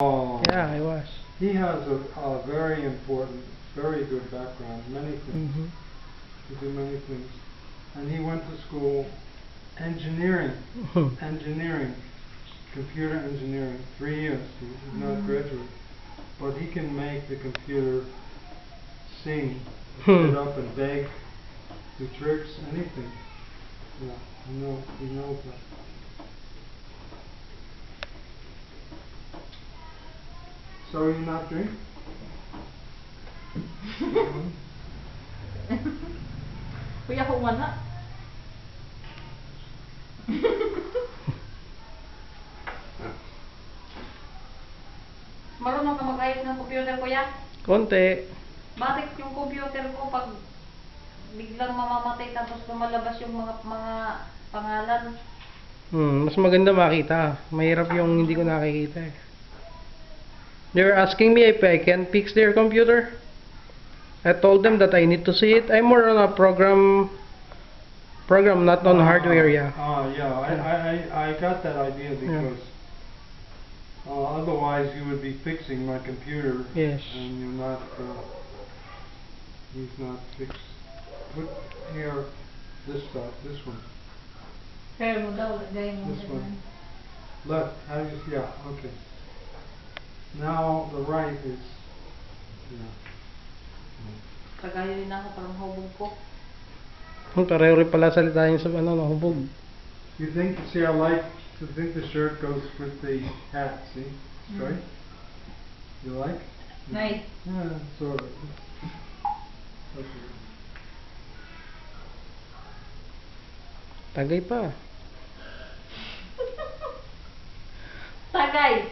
Oh, Yeah, I was. he has a, a very important, very good background, many things, hmm to do many things. And he went to school, engineering, engineering, computer engineering, three years. He did not Mm. graduate. But he can make the computer sing, Hmm. sit up and beg, do tricks, anything. Yeah, he knows, he knows that. So you not drink? Kuya, kung wala. Marunong ka mag-ayos ng computer, kuya? Konti. Bakit yung computer ko pag biglang mamamatay tapos lumalabas yung mga mga pangalan? Hmm, mas maganda makita. Mahirap yung hindi ko nakikita eh. They're asking me if I can fix their computer. I told them that I need to see it. I'm more on a program program, not on Ah, hardware, yeah. Ah, yeah, I, I, I, I got that idea because uh, otherwise you would be fixing my computer Yes. and you're not, uh, he's not fixed. Put here, this stuff, this one. Hair mo daw. This one. Left, how do you see, yeah, okay. Now the right is, yeah. Kagayo din ako parang hubog ko. Hmm, Pareho rin pala salita niya sa ano, nahubog. You think, see, I like to think the shirt goes with the hat, see, Mm. straight? You like? Nice. Yeah, sort of. Okay. Tagay pa. Tagay!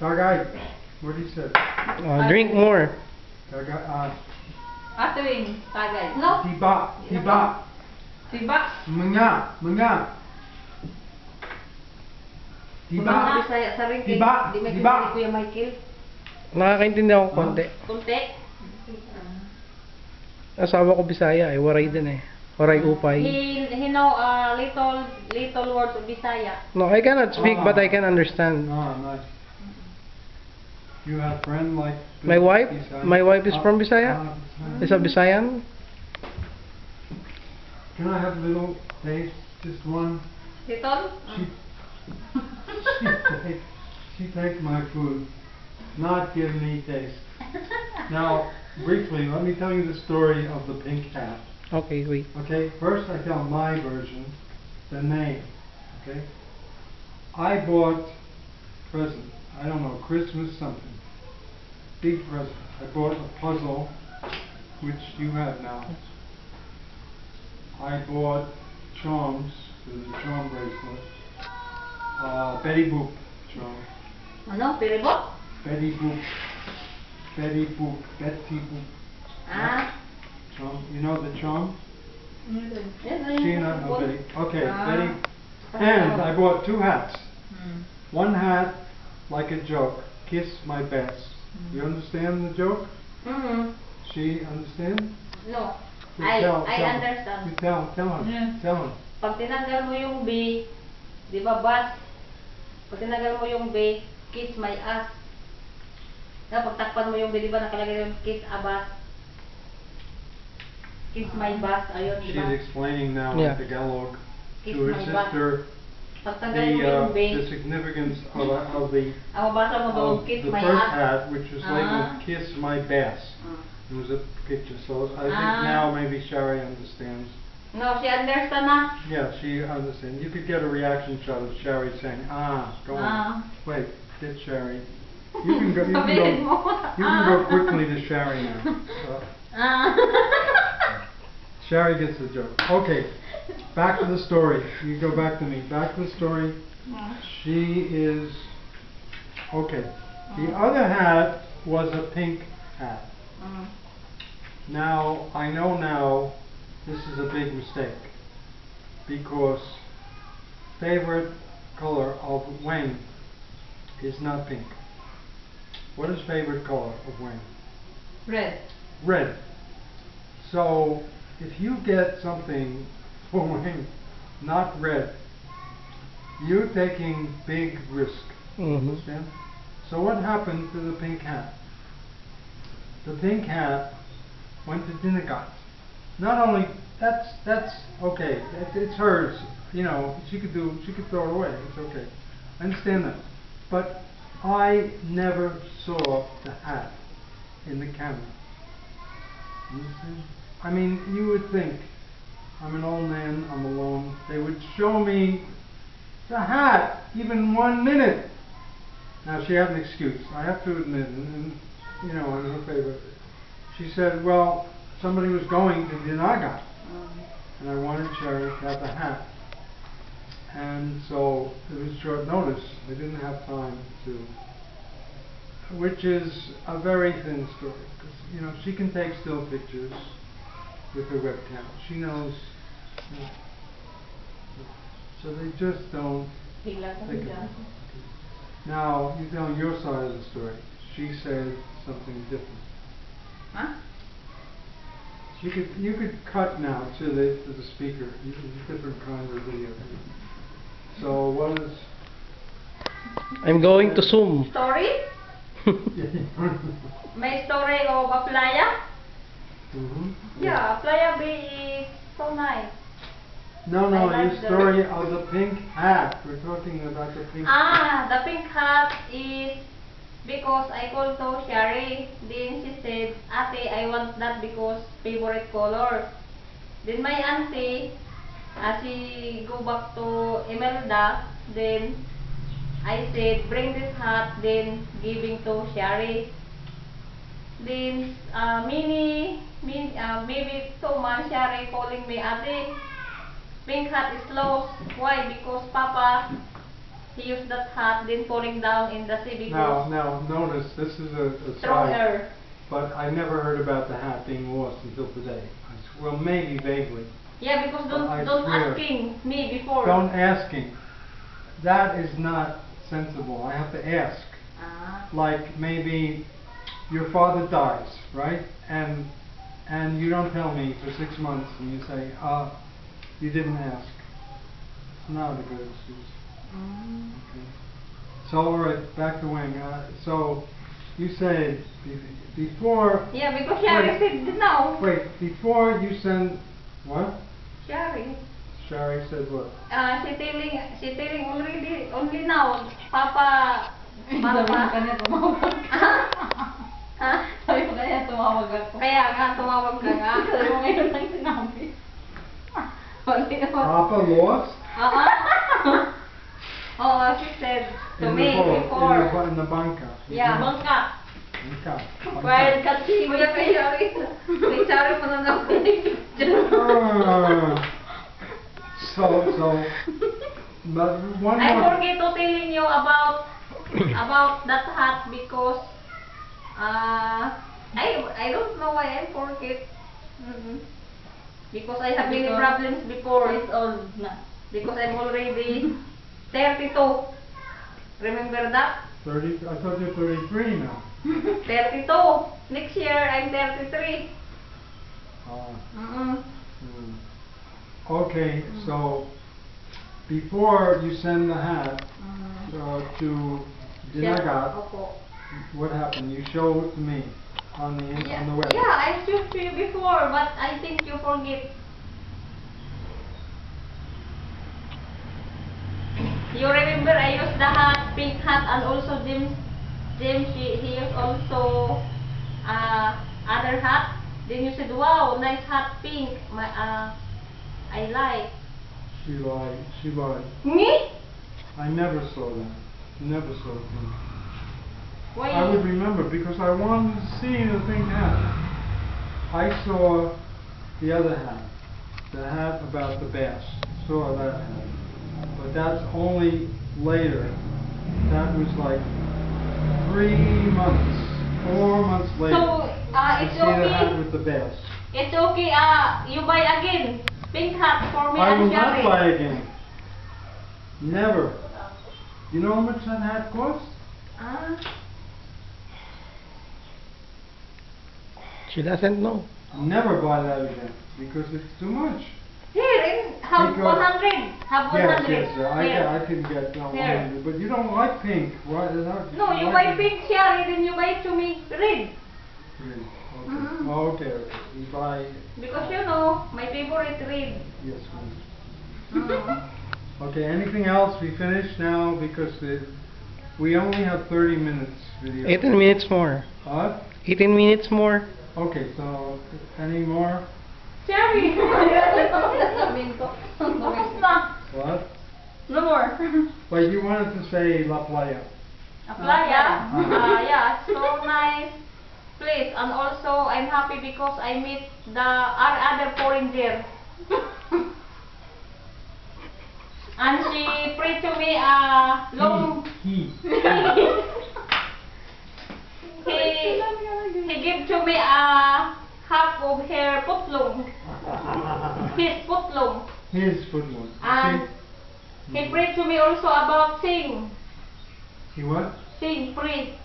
Tagay, what he said? Uh, drink more. Tagay, uh, Atuwing, tagay. No? tiba, tiba, Diba? mga, mga. Tiba, may Diba? kay Kuya Michael. Nakakaintindi ako konti. Kunti. Asawa ko Bisaya eh, waray din eh. Waray upay. He, he know uh, little little words of Bisaya. No, I cannot speak but I can understand. oh, nice. You have friend like? My wife? Bisaya? My wife is Ah, from Bisaya. Bisaya. Is a Bisayan? Can I have a little taste, just one? Little? She, she take, she take my food, not give me taste. Now, briefly, let me tell you the story of the pink hat. Okay, wait. Okay, first I tell my version, the name. Okay, I bought present. I don't know Christmas something, big present. I bought a puzzle, which you have now. I bought charms, there's a charm bracelet. Uh, Betty Boop charm. Ano? Piribot? Betty Boop. Betty Boop. Betty Boop Ah? charm. You know the charm? Yes, Sheena, no, Betty. Okay, Ah. Betty. And I bought two hats. Hmm. One hat, like a joke, kiss my best. You understand the joke? Mm-hmm. She understand? No. You I, tell- I tell- understand. You tell, tell him, Yeah. tell him. Pag tinanggal mo yung B, di ba bas? Pag tinanggal mo yung B, kiss my ass. Na pag takpan mo yung B, di ba nakalagay yung kiss abas? Kiss my bus, ayun, di She's explaining now Yeah. in Tagalog Kiss to her sister Pag tanggal mo the, uh, the significance of, of the, ang mabasa mo doon, of the first hat, which was Ah. labeled kiss my bass. Mm. It was a picture, so I think Ah. now maybe Shari understands. No, she understand na. Yeah, she understands. You could get a reaction shot of Sherry saying, ah, go on. Ah. Wait, get Sherry. You can go, you can go, you can go quickly to Sherry now. Uh, Ah. Sherry gets the joke. Okay, back to the story. You go back to me. Back to the story. She is, okay. The other hat was a pink hat. Mm. Now, I know now this is a big mistake because favorite color of Wayne is not pink. What is favorite color of Wayne? Red. Red. So, if you get something Wayne not red, you taking big risk Mhm. Understand? So what happened to the pink hat? The pink hat went to Dinagat. Not only that's that's okay. It's, it's hers. You know, she could do. She could throw it away. It's okay. I understand that. But I never saw the hat in the camera. Understand? I mean, you would think I'm an old man. I'm alone. They would show me the hat even one minute. Now she had an excuse. I have to admit, and, you know, in her favor, she said, "Well, somebody was going to Dinaga, and I wanted Sherry to have the hat, and so it was short notice. I didn't have time to." Which is a very thin story, because you know she can take still pictures with her webcam. She knows. you so they just don't Bigla ka Think bigla. about it. Now, you tell your side of the story. She said something different. Huh? You could you could cut now to the to the speaker. You can different kinds of video. So what is? I'm going to Zoom. Story? My story of a playa? Hmm Yeah, playa bay is so nice. No, no, I like your the- story of the pink hat. We're talking about the pink. Ah, the pink hat is because I called to Sherry. Then she said, Ate, I want that because favorite color. Then my auntie, uh, she go back to Imelda. Then I said, bring this hat. Then giving to Sherry. Then uh, many, many uh, maybe two months Sherry calling me, Ate, pink hat is lost. Why? Because Papa he used that hat, then falling down in the sea Now, because now, notice this is a, a strong side, air. but I never heard about the hat being lost until today. I s- Well, maybe vaguely. Yeah, because don't I don't swear. asking me before. Don't asking. That is not sensible. I have to ask. Ah, Like maybe your father dies, right? And and you don't tell me for six months, and you say, uh, you didn't ask. It's not a good excuse. mm. Okay. So all right, back to Wing. Uh, so you say be- before. Yeah, because Sherry Wait. said no. Wait, before you send what? Sherry. Sherry said what? Uh, she telling she telling already only now. Papa. Papa. Ha? Sabi ko kaya tumawag ako. Kaya nga tumawag ka nga. Sabi mo ngayon lang sinabi. Only now. Papa lost Oo. Oo, she said to in me the boat, in the, before. in the banka. Yeah, bangka. Banka. While kasi kuya kay Shari. Kay Shari mo na. Ah. so so. But one I more. forget to telling you about about that hat because uh I I don't know why I am forget. Mm-mm. Because I have many Because problems before. It's old na. Because I'm already 32. Remember that? Thirty. I thought you're thirty-three now. 32. Next year I'm 33. Ah. Mm-mm. Hmm. Okay, so before you send the hat Mm. uh, to Yeah, Dinagat, Opo. What happened? You showed me on the in- on the web. Yeah, I showed to you before, but I think you forget. You remember I used the hat, pink hat, and also James, James he, he used also uh, other hat. Then you said, wow, nice hat, pink. My, uh, I like. She lied. She lied. Me? I never saw that. Never saw pink. Why? I would remember because I wanted to see the thing hat. I saw the other hat, the hat about the bass. Saw that hat, but that's only later. That was like three months, four months later. So, uh, it's see the hat okay. with the bass. It's okay. Uh, you buy again. Pink hat for me I and will not buy again. Never. You know how much that hat costs? Ah. She doesn't know. Never buy that again because it's too much. Here in have Because- 100. Have Yes, 100. yes, yeah, I, Here. get- I can get uh, 100, but you don't like pink. Why? Not, No, you why buy do- pink cherry, then you buy to me red. Really? Okay. Mhm. Oh, okay, okay. You buy, Because you know, my favorite red. yes, please. Mm. Okay, anything else? We finished now because the, we only have 30 minutes video. 18 minutes more. What? 18 minutes more. Okay, so any more? Cherry! Sabihin ko. Tapos na. What? No more. But you wanted to say La Playa. La Playa. Uh-huh. Uh, yeah, so nice place. And also, I'm happy because I meet the our other foreigner. and she prayed to me a long... He. he, he he gave to me a half of her putlong. His putlong. His footnote. And he prayed to me also about sing. He what? Sing, pray.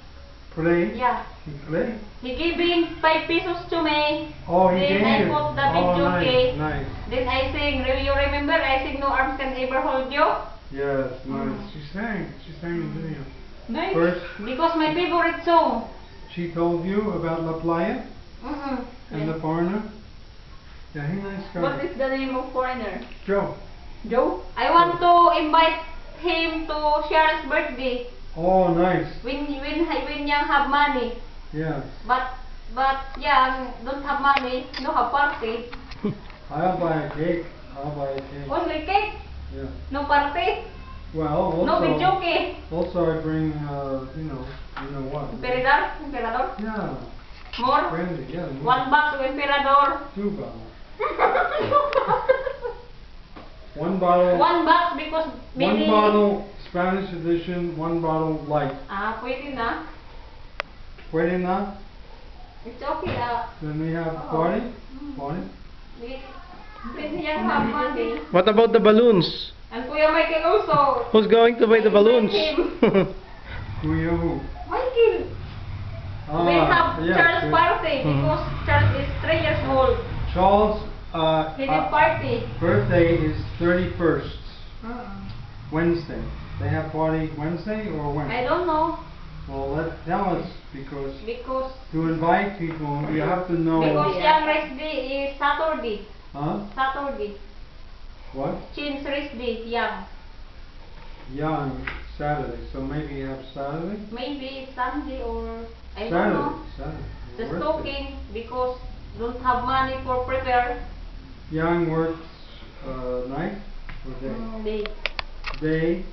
Play? Yeah. He play? He gave giving 5 pesos to me. Oh, he then gave I put the oh, video nice, cake. nice. Then I sing, "Will you remember? I sing No Arms Can Ever Hold You. Yes, nice. Mm. She sang. She sang the video. Nice. First, Because my favorite song. She told you about La Playa Mm-hmm. and the foreigner. Yeah, he nice guy. What is the name of foreigner? Joe. Joe? I want to invite him to Sharon's birthday Oh, nice. when when when Yang have money. Yes. But but Yang don't have money, no have party. I'll buy a cake. I'll buy a cake. Only cake, Yeah. no party, Well, also, no video cake. also I bring, uh, you know, you know what? Emperador, emperador. Yeah, More. brandy, yeah. One box of emperador. Two bottles. One bottle. One box because One bottle Spanish edition, one bottle light. Ah, pwede na. Pwede na? It's okay ah. Then we have Oo. party? Mm. Party? We- When Yang have money. What about the balloons? And Kuya Michael also. Who's going to buy the balloons? Who you who? Michael. we have Ah, yes, Charles yes. party Mhm. because Charles is three years old. Charles, uh, He uh, party. birthday is 31st, Wednesday. They have party Wednesday or when? I don't know Well, let, tell us, because because to invite people, you have to know. because Yang rest day is Saturday. Huh? Saturday. What? Chin's rest day, Yang. Young, Saturday, so maybe you have Saturday? Maybe Sunday or I don't know. Saturday. The Birthday. stocking because don't have money for prepare. Young works, uh, night or day? Mm, day. Day,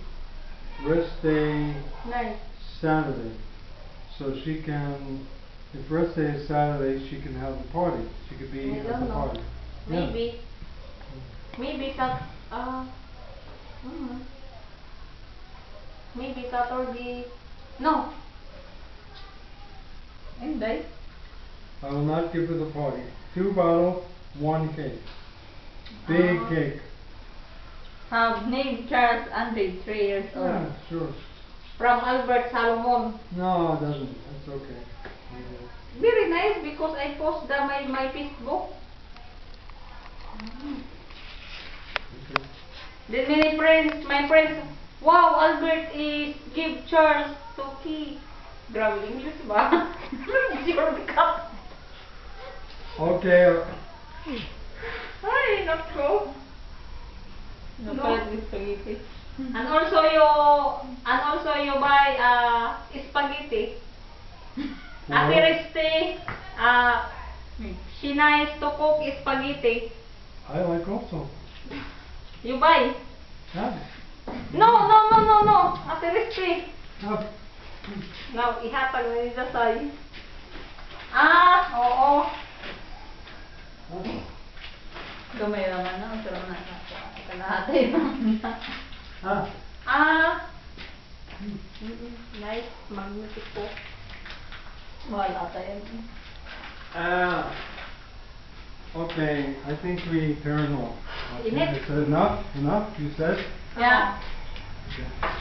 rest day, Nice. Saturday. So she can, if rest day is Saturday, she can have a party. She could be I at the know. party. Yeah. Maybe. Sat. Uh, mm, maybe Saturday. No. Hindi. I will not give you the party. Two bottle, one cake. Big Ah. cake. Have name Charles Andre, 3 years old. Yeah, sure. From Albert Solomon. No, it doesn't. That's okay. Yeah. Very nice because I post the my my Facebook. Okay. Then many friends, my friends, wow, Albert is give Charles to key. Grabe English ba? Zero cup. Okay. Ay, nako. No, No. palit with spaghetti. And also you and also you buy uh spaghetti. Ate What? Reste, uh, Hmm. she nice to cook spaghetti. I like also. You buy? Yeah. No, no, no, no, no. Ate Reste. Ah, Now, ihatag na ni Dasay. Ah, oo. Gamay naman na. Pero na. Kalahati naman na. ah. Ah. Mm, Nice, magnifico. Mahal ata yan. Ah. Okay, I think we turn off. Okay, I said enough, enough, you said? Yeah. Okay.